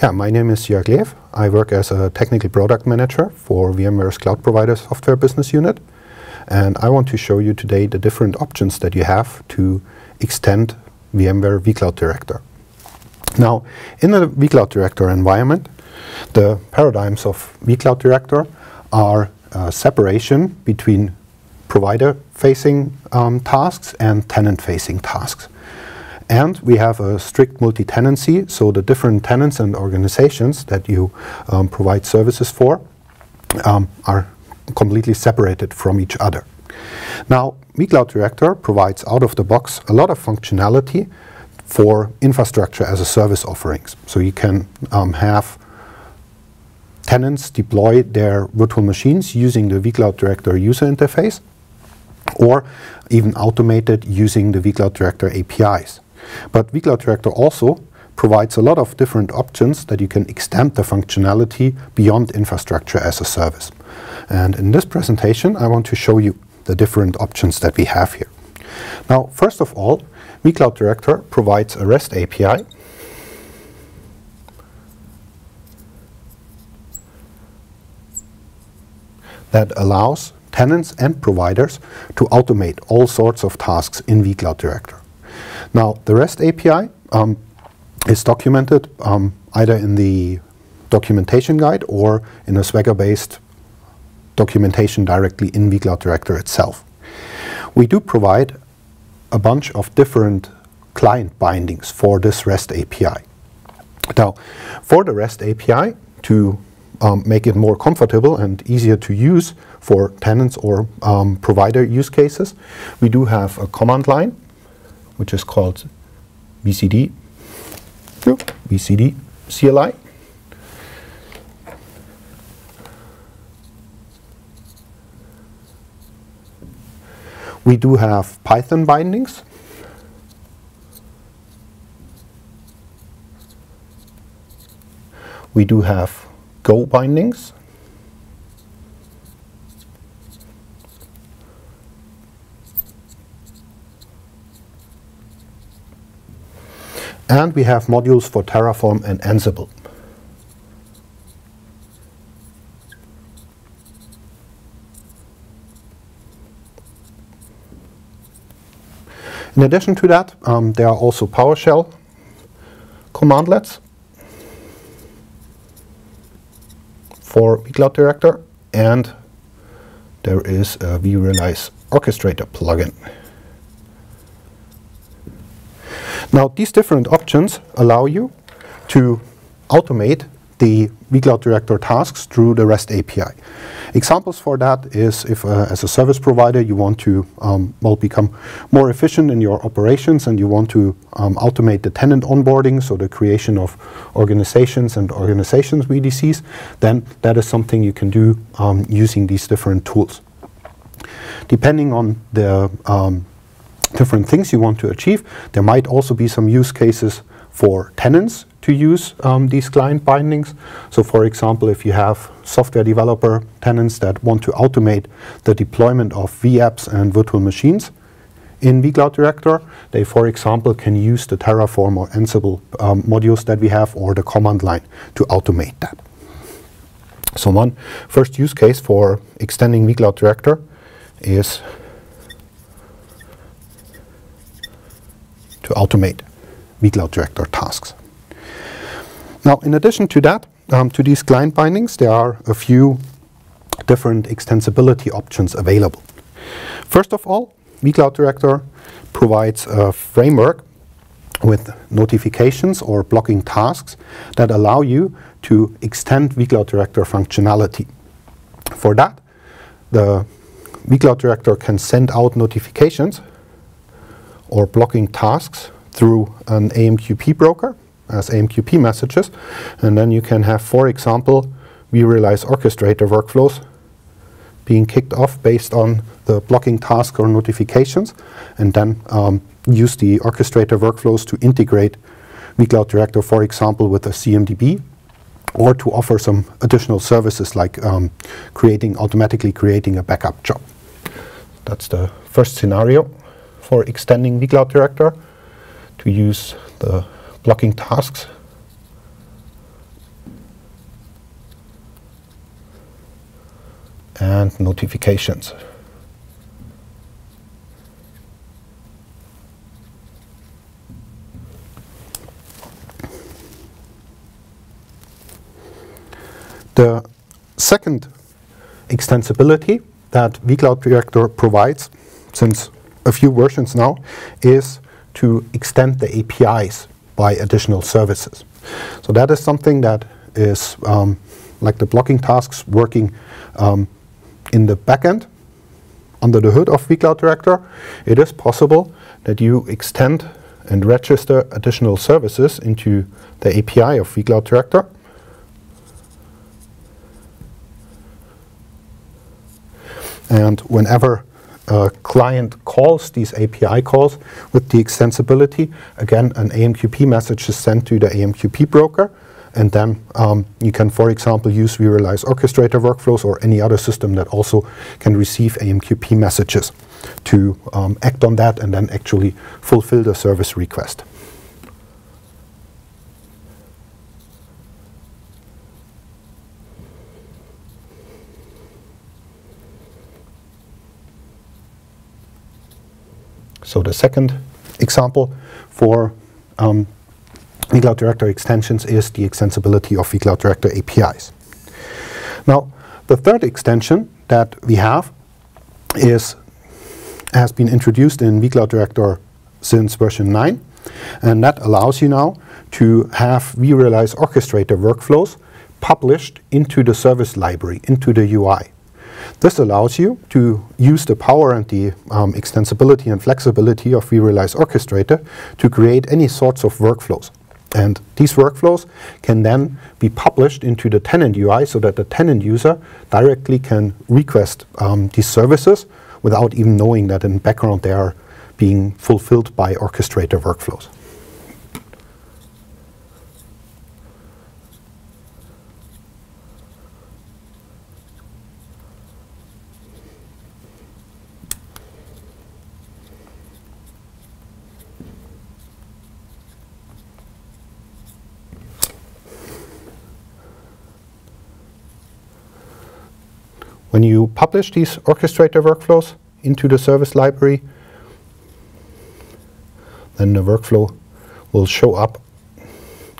Yeah, my name is Jörg Lew. I work as a technical product manager for VMware's Cloud Provider Software Business Unit. And I want to show you today the different options that you have to extend VMware vCloud Director. Now, in the vCloud Director environment, the paradigms of vCloud Director are uh, separation between provider-facing um, tasks and tenant-facing tasks. And we have a strict multi-tenancy, so the different tenants and organizations that you um, provide services for um, are completely separated from each other. Now, vCloud Director provides out of the box a lot of functionality for infrastructure as a service offerings. So you can um, have tenants deploy their virtual machines using the vCloud Director user interface or even automated using the vCloud Director APIs. But vCloud Director also provides a lot of different options that you can extend the functionality beyond infrastructure as a service. And in this presentation, I want to show you the different options that we have here. Now, first of all, vCloud Director provides a REST API that allows tenants and providers to automate all sorts of tasks in vCloud Director. Now, the REST API um, is documented um, either in the documentation guide or in a Swagger-based documentation directly in vCloud Director itself. We do provide a bunch of different client bindings for this REST API. Now, for the REST API, to um, make it more comfortable and easier to use for tenants or um, provider use cases, we do have a command line which is called VCD, VCD CLI. We do have Python bindings. We do have Go bindings. And we have modules for Terraform and Ansible. In addition to that, um, there are also PowerShell commandlets for vCloud Director, and there is a vRealize Orchestrator plugin. Now, these different options allow you to automate the vCloud Director tasks through the REST API. Examples for that is if, uh, as a service provider, you want to um, well become more efficient in your operations and you want to um, automate the tenant onboarding, so the creation of organizations and organizations VDCs, then that is something you can do um, using these different tools. Depending on the um, different things you want to achieve. There might also be some use cases for tenants to use um, these client bindings. So for example, if you have software developer tenants that want to automate the deployment of vApps and virtual machines in vCloud Director, they, for example, can use the Terraform or Ansible um, modules that we have or the command line to automate that. So one first use case for extending vCloud Director is to automate vCloud Director tasks. Now, in addition to that, um, to these client bindings, there are a few different extensibility options available. First of all, vCloud Director provides a framework with notifications or blocking tasks that allow you to extend vCloud Director functionality. For that, the vCloud Director can send out notifications or blocking tasks through an AMQP broker as AMQP messages. And then you can have, for example, vRealize orchestrator workflows being kicked off based on the blocking task or notifications, and then um, use the orchestrator workflows to integrate vCloud Director, for example, with a CMDB, or to offer some additional services like um, creating automatically creating a backup job. That's the first scenario for extending vCloud Director to use the blocking tasks. and notifications. The second extensibility that vCloud Director provides, since a few versions now, is to extend the APIs by additional services. So that is something that is um, like the blocking tasks working um, in the backend under the hood of vCloud Director. It is possible that you extend and register additional services into the API of vCloud Director And whenever a client calls these API calls with the extensibility, again, an AMQP message is sent to the AMQP broker. And then um, you can, for example, use vRealize orchestrator workflows or any other system that also can receive AMQP messages to um, act on that and then actually fulfill the service request. So the second example for um, vCloud Director extensions is the extensibility of vCloud Director APIs. Now, the third extension that we have is has been introduced in vCloud Director since version 9, and that allows you now to have vRealize orchestrator workflows published into the service library, into the UI. This allows you to use the power and the um, extensibility and flexibility of vRealize Orchestrator to create any sorts of workflows. And these workflows can then be published into the tenant UI so that the tenant user directly can request um, these services without even knowing that in the background they are being fulfilled by orchestrator workflows. When you publish these orchestrator workflows into the service library, then the workflow will show up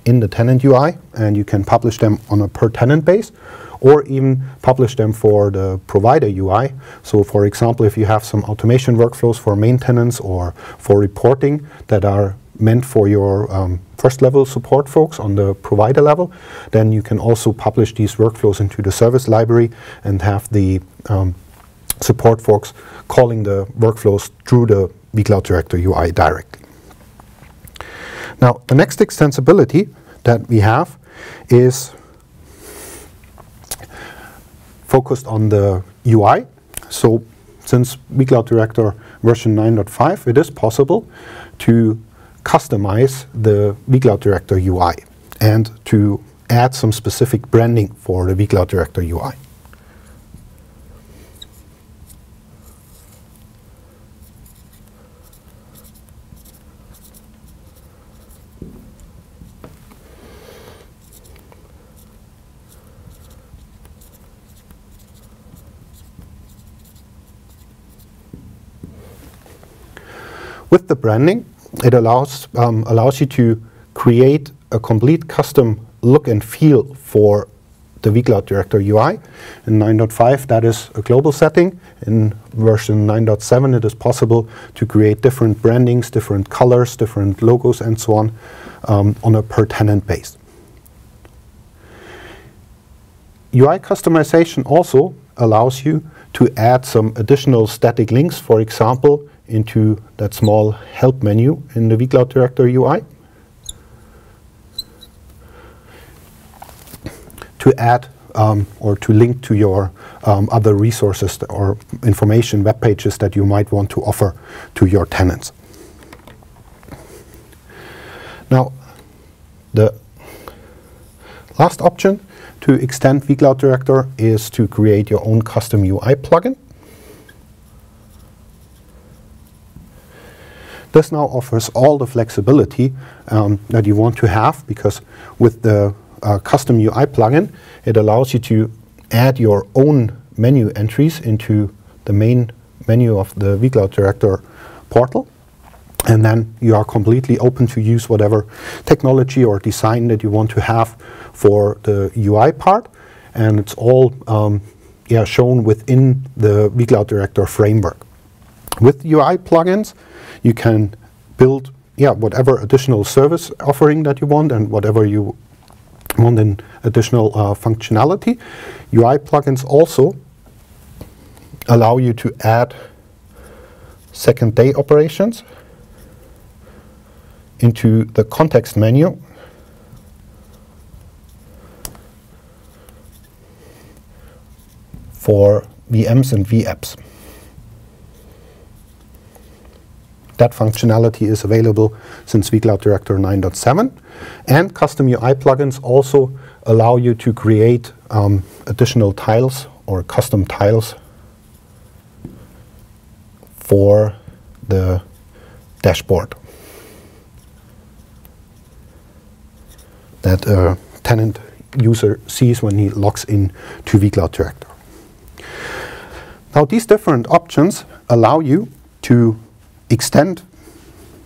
in the tenant UI and you can publish them on a per tenant base or even publish them for the provider UI. So for example, if you have some automation workflows for maintenance or for reporting that are meant for your um, first level support folks on the provider level, then you can also publish these workflows into the service library and have the um, support folks calling the workflows through the vCloud Director UI directly. Now, the next extensibility that we have is focused on the UI. So since vCloud Director version 9.5, it is possible to customize the vCloud Director UI and to add some specific branding for the vCloud Director UI. With the branding, it allows, um, allows you to create a complete custom look and feel for the vCloud Director UI. In 9.5, that is a global setting. In version 9.7, it is possible to create different brandings, different colors, different logos, and so on um, on a per tenant base. UI customization also allows you to add some additional static links, for example, into that small help menu in the vCloud Director UI to add um, or to link to your um, other resources or information web pages that you might want to offer to your tenants. Now, the last option to extend vCloud Director is to create your own custom UI plugin. This now offers all the flexibility um, that you want to have because with the uh, custom UI plugin, it allows you to add your own menu entries into the main menu of the vCloud Director portal. And then you are completely open to use whatever technology or design that you want to have for the UI part. And it's all um, yeah, shown within the vCloud Director framework. With UI plugins, you can build yeah, whatever additional service offering that you want and whatever you want in additional uh, functionality. UI plugins also allow you to add second day operations into the context menu for VMs and vApps. That functionality is available since vCloud Director 9.7. And custom UI plugins also allow you to create um, additional tiles or custom tiles for the dashboard that a tenant user sees when he logs in to vCloud Director. Now these different options allow you to extend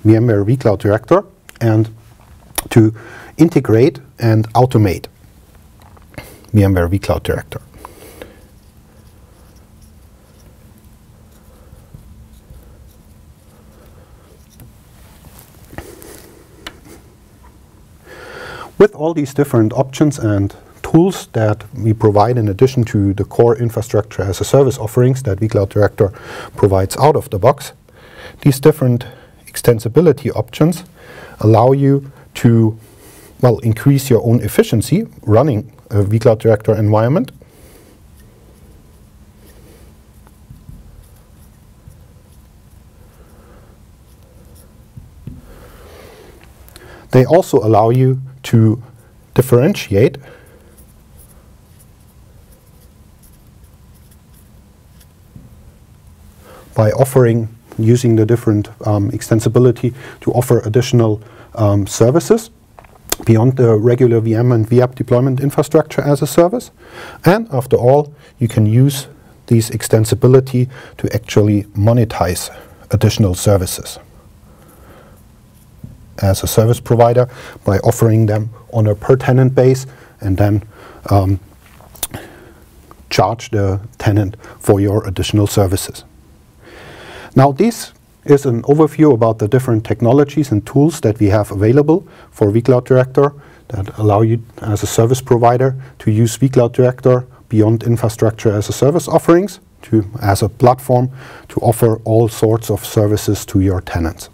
VMware vCloud Director and to integrate and automate VMware vCloud Director. With all these different options and tools that we provide in addition to the core infrastructure as a service offerings that vCloud Director provides out of the box, these different extensibility options allow you to well, increase your own efficiency running a vCloud Director environment. They also allow you to differentiate by offering using the different um, extensibility to offer additional um, services beyond the regular VM and vApp deployment infrastructure as a service. And after all, you can use these extensibility to actually monetize additional services as a service provider by offering them on a per tenant base and then um, charge the tenant for your additional services. Now this is an overview about the different technologies and tools that we have available for vCloud Director that allow you as a service provider to use vCloud Director beyond infrastructure as a service offerings to as a platform to offer all sorts of services to your tenants.